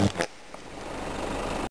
Thank you.